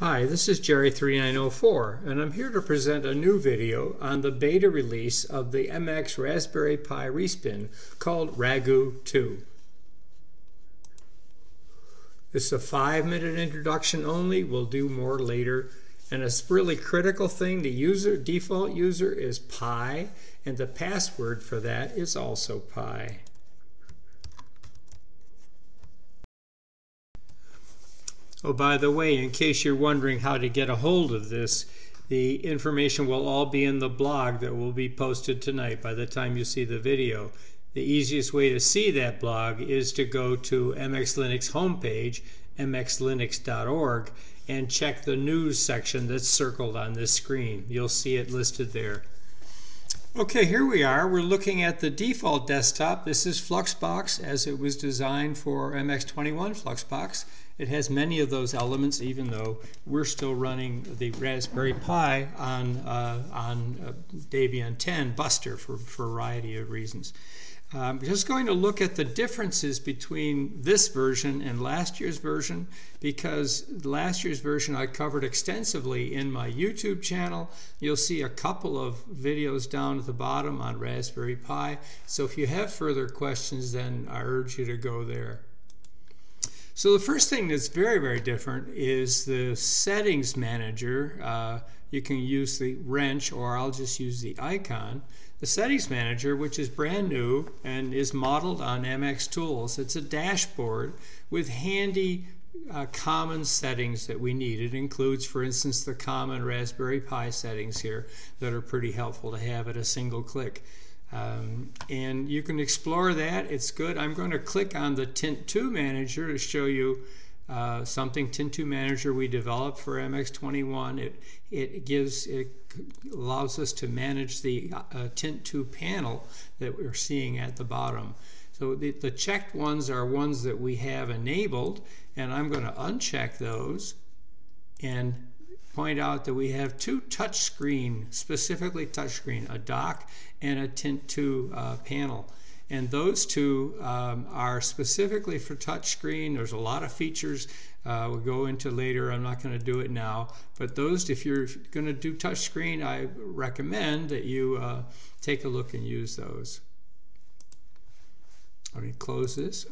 Hi, this is Jerry3904 and I'm here to present a new video on the beta release of the MX Raspberry Pi Respin called Ragout 2. This is a five minute introduction only, we'll do more later. And a really critical thing, the user default user is Pi and the password for that is also Pi. Oh, by the way, in case you're wondering how to get a hold of this, the information will all be in the blog that will be posted tonight by the time you see the video. The easiest way to see that blog is to go to MX Linux homepage, mxlinux.org, and check the news section that's circled on this screen. You'll see it listed there. Okay, here we are. We're looking at the default desktop. This is Fluxbox as it was designed for MX21 Fluxbox. It has many of those elements, even though we're still running the Raspberry Pi on, uh, on uh, Debian 10 Buster for, for a variety of reasons. I'm just going to look at the differences between this version and last year's version because last year's version I covered extensively in my YouTube channel. You'll see a couple of videos down at the bottom on Raspberry Pi. So if you have further questions, then I urge you to go there. So the first thing that's very, very different is the settings manager. Uh, you can use the wrench or I'll just use the icon. The settings manager, which is brand new and is modeled on MX Tools, it's a dashboard with handy uh, common settings that we need. It includes, for instance, the common Raspberry Pi settings here that are pretty helpful to have at a single click. Um, and you can explore that. It's good. I'm going to click on the Tint2 Manager to show you uh, something Tint2 Manager we developed for MX21. It, it gives it allows us to manage the uh, Tint2 panel that we're seeing at the bottom. So the, the checked ones are ones that we have enabled, and I'm going to uncheck those and point out that we have two touchscreen, specifically touchscreen, a dock and a Tint2 uh, panel. And those two um, are specifically for touchscreen. There's a lot of features uh, we'll go into later. I'm not going to do it now. But those, if you're going to do touchscreen, I recommend that you uh, take a look and use those. Let me close this.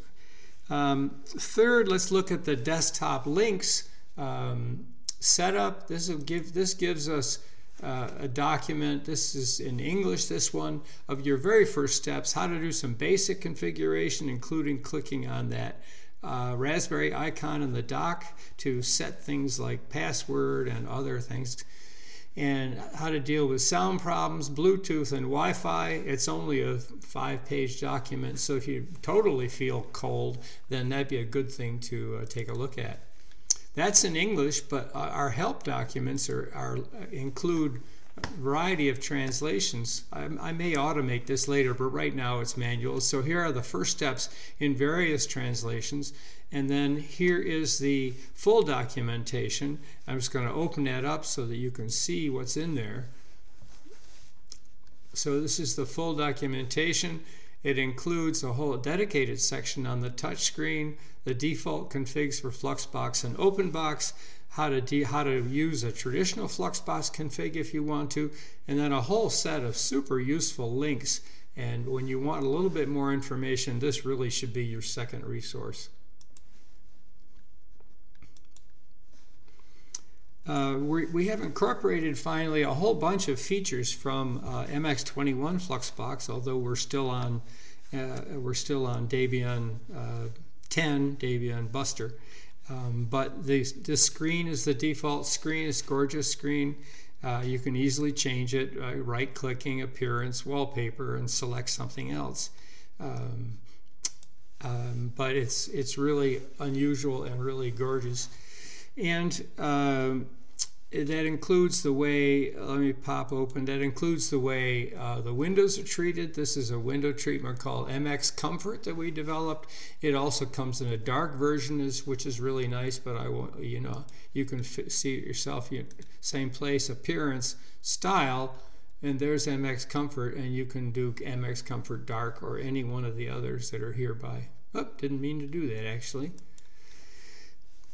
Um, third, let's look at the desktop links. Um, setup. This will give this gives us uh, a document. This is in English. This one of your very first steps, how to do some basic configuration, including clicking on that uh, Raspberry icon in the dock to set things like password and other things and how to deal with sound problems, Bluetooth, and Wi Fi. It's only a five page document, so if you totally feel cold, then that'd be a good thing to uh, take a look at. That's in English, but our help documents are, are include a variety of translations. I, I, may automate this later, but right now it's manual. So here are the first steps in various translations. And then here is the full documentation. I'm just going to open that up so that you can see what's in there. So this is the full documentation. It includes a whole dedicated section on the touchscreen, the default configs for Fluxbox and OpenBox, how to, how to use a traditional Fluxbox config if you want to, and then a whole set of super useful links. And when you want a little bit more information, this really should be your second resource. Uh, we, have incorporated finally a whole bunch of features from uh, MX21 Fluxbox, although we're still on uh, we're still on Debian uh, 10, Debian Buster. Um, but the, the screen is the default screen. It's gorgeous screen. Uh, you can easily change it, uh, right-clicking, appearance, wallpaper, and select something else. Um, um, but it's it's really unusual and really gorgeous. And um, that includes the way, let me pop open, that includes the way uh, the windows are treated. This is a window treatment called MX Comfort that we developed. It also comes in a dark version, which is really nice, but I won't, you know, you can see it yourself, you, same place, appearance, style, and there's MX Comfort, and you can do MX Comfort Dark or any one of the others that are hereby. Oh, didn't mean to do that actually.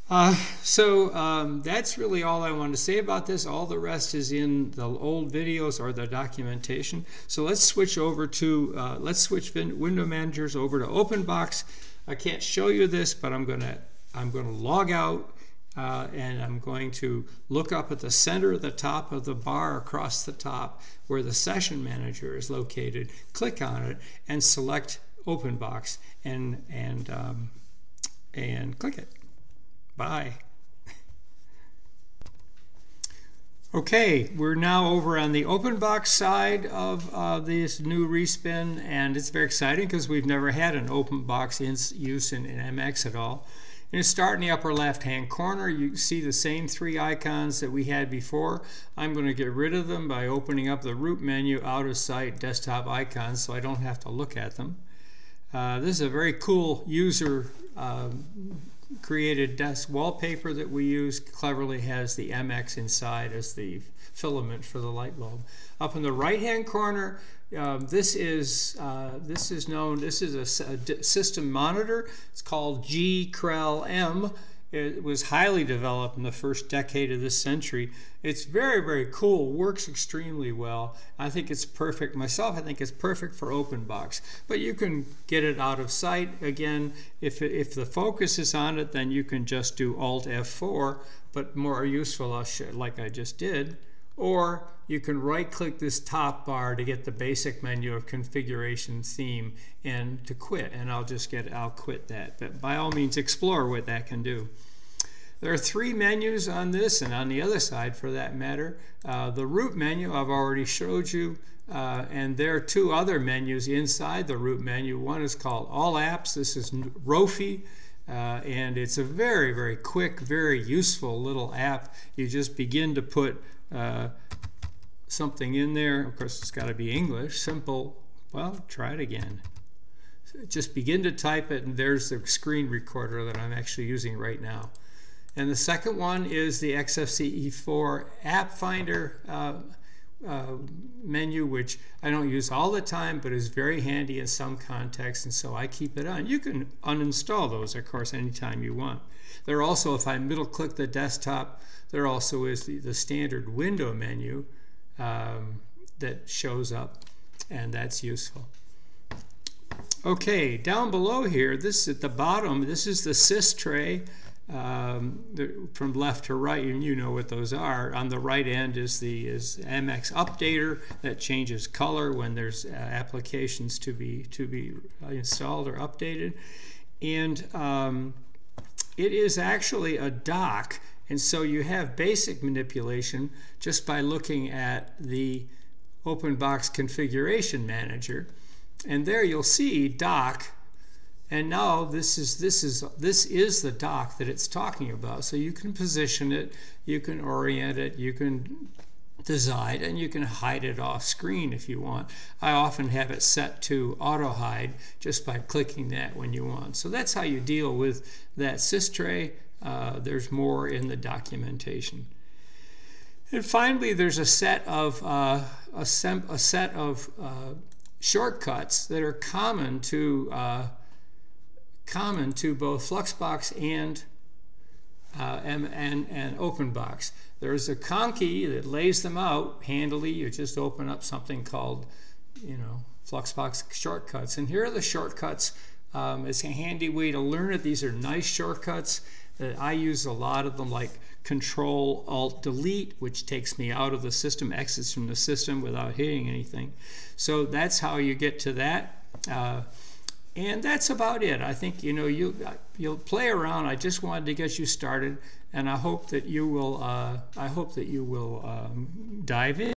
Uh, so um, that's really all I want to say about this. All the rest is in the old videos or the documentation. So let's switch over to, uh, let's switch window managers over to OpenBox. I can't show you this, but I'm going to, I'm going to log out uh, and I'm going to look up at the center of the top of the bar across the top where the session manager is located, click on it and select OpenBox and, and, um, and click it. Bye. Okay, we're now over on the OpenBox side of uh, this new respin, and it's very exciting because we've never had an OpenBox in use in, in MX at all. And start in the upper left-hand corner. You see the same three icons that we had before. I'm going to get rid of them by opening up the root menu out of sight desktop icons so I don't have to look at them. Uh, this is a very cool user uh, created desk wallpaper that we use cleverly has the MX inside as the filament for the light bulb. Up in the right hand corner, um, this is uh, this is known. This is a, a system monitor. It's called GKrellM. It was highly developed in the first decade of this century. It's very, very cool, works extremely well. I think it's perfect. Myself, I think it's perfect for OpenBox. But you can get it out of sight. Again, if, if the focus is on it, then you can just do Alt F4, but more useful, like I just did. Or you can right click this top bar to get the basic menu of configuration theme and to quit. And I'll just get, I'll quit that. But by all means, explore what that can do. There are three menus on this and on the other side for that matter. Uh, the root menu I've already showed you uh, and there are two other menus inside the root menu. One is called All Apps. This is Rofi. Uh, and it's a very, very quick, very useful little app. You just begin to put uh, something in there. Of course, it's got to be English, simple. Well, try it again. Just begin to type it, and there's the screen recorder that I'm actually using right now. And the second one is the XFCE4 App Finder uh, uh, menu, which I don't use all the time, but is very handy in some contexts, and so I keep it on. You can uninstall those, of course, anytime you want. There also, if I middle click the desktop, there also is the, the standard window menu um, that shows up, and that's useful. Okay, down below here, this at the bottom, this is the sys tray um, from left to right, and you know what those are. On the right end is the is MX Updater that changes color when there's uh, applications to be to be installed or updated, and um, it is actually a dock, and so you have basic manipulation just by looking at the OpenBox configuration manager, and there you'll see dock and now this is this is this is the dock that it's talking about. So you can position it, you can orient it, you can design, and you can hide it off screen if you want. I often have it set to auto hide just by clicking that when you want. So that's how you deal with that sys tray. Uh, there's more in the documentation. And finally, there's a set of uh, a, a, set of uh, shortcuts that are common to uh, common to both Fluxbox and, uh, and, and, and OpenBox. There's a Conky that lays them out handily. You just open up something called, you know, Fluxbox shortcuts. And here are the shortcuts. Um, it's a handy way to learn it. These are nice shortcuts. that I use a lot of them like Control Alt Delete, which takes me out of the system, exits from the system without hitting anything. So that's how you get to that. Uh, and that's about it. I think you know you you'll play around. I just wanted to get you started, and I hope that you will. Uh, I hope that you will um, dive in.